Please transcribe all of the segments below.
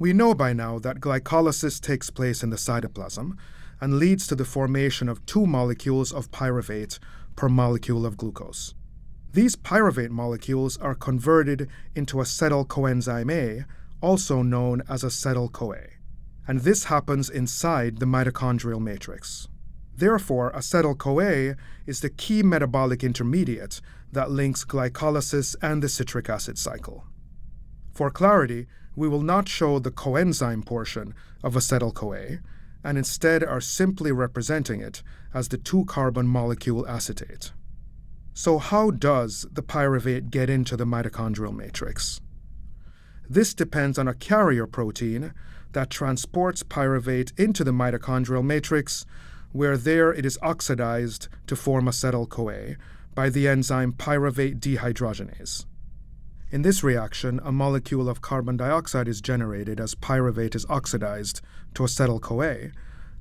We know by now that glycolysis takes place in the cytoplasm and leads to the formation of two molecules of pyruvate per molecule of glucose. These pyruvate molecules are converted into acetyl coenzyme A, also known as acetyl CoA, and this happens inside the mitochondrial matrix. Therefore, acetyl CoA is the key metabolic intermediate that links glycolysis and the citric acid cycle. For clarity, we will not show the coenzyme portion of acetyl CoA, and instead are simply representing it as the two carbon molecule acetate. So, how does the pyruvate get into the mitochondrial matrix? This depends on a carrier protein that transports pyruvate into the mitochondrial matrix, where there it is oxidized to form acetyl CoA by the enzyme pyruvate dehydrogenase. In this reaction, a molecule of carbon dioxide is generated as pyruvate is oxidized to acetyl CoA,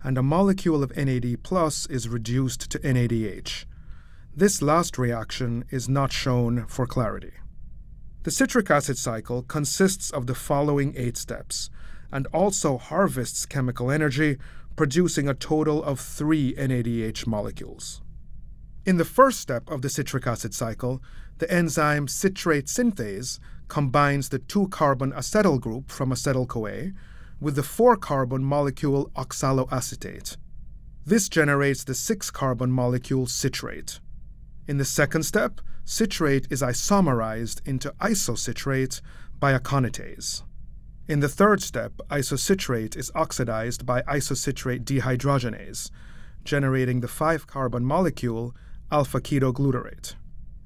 and a molecule of NAD plus is reduced to NADH. This last reaction is not shown for clarity. The citric acid cycle consists of the following eight steps and also harvests chemical energy, producing a total of three NADH molecules. In the first step of the citric acid cycle, the enzyme citrate synthase combines the two carbon acetyl group from acetyl CoA with the four carbon molecule oxaloacetate. This generates the six carbon molecule citrate. In the second step, citrate is isomerized into isocitrate by aconitase. In the third step, isocitrate is oxidized by isocitrate dehydrogenase, generating the 5 carbon molecule alpha ketoglutarate.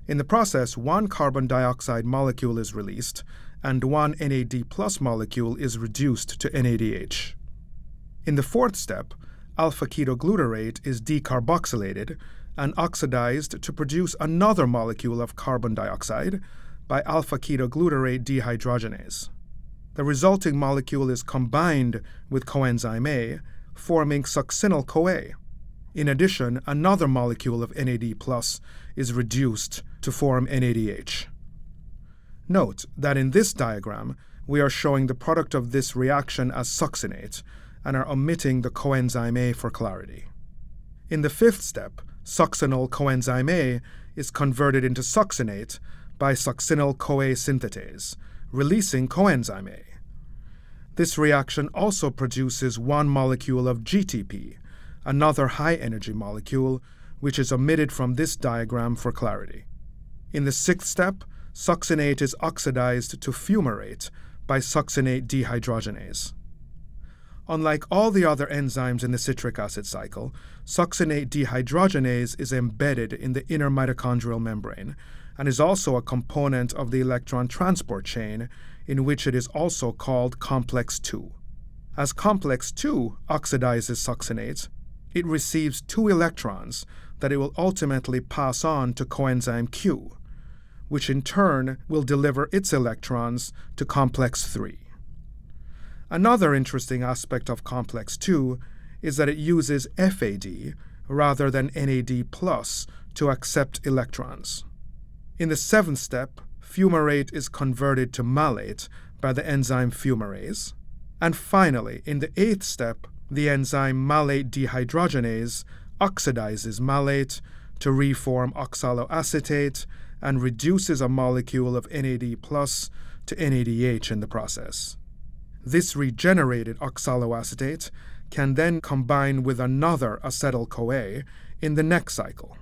In the process, one carbon dioxide molecule is released and one NAD plus molecule is reduced to NADH. In the fourth step, alpha ketoglutarate is decarboxylated and oxidized to produce another molecule of carbon dioxide by alpha ketoglutarate dehydrogenase. The resulting molecule is combined with coenzyme A, forming succinyl CoA. In addition, another molecule of NAD plus is reduced to form NADH. Note that in this diagram, we are showing the product of this reaction as succinate and are omitting the coenzyme A for clarity. In the fifth step, succinyl coenzyme A is converted into succinate by succinyl CoA synthetase, releasing coenzyme A. This reaction also produces one molecule of GTP, another high energy molecule, which is omitted from this diagram for clarity. In the sixth step, succinate is oxidized to fumarate by succinate dehydrogenase. Unlike all the other enzymes in the citric acid cycle, succinate dehydrogenase is embedded in the inner mitochondrial membrane and is also a component of the electron transport chain, in which it is also called complex 2. As complex 2 oxidizes succinate, it receives two electrons that it will ultimately pass on to coenzyme Q, which in turn will deliver its electrons to complex 3. Another interesting aspect of complex 2 is that it uses FAD rather than NAD plus to accept electrons. In the seventh step, fumarate is converted to malate by the enzyme fumarase. And finally, in the eighth step, the enzyme malate dehydrogenase oxidizes malate to reform oxaloacetate and reduces a molecule of NAD plus to NADH in the process. This regenerated oxaloacetate can then combine with another acetyl CoA in the next cycle.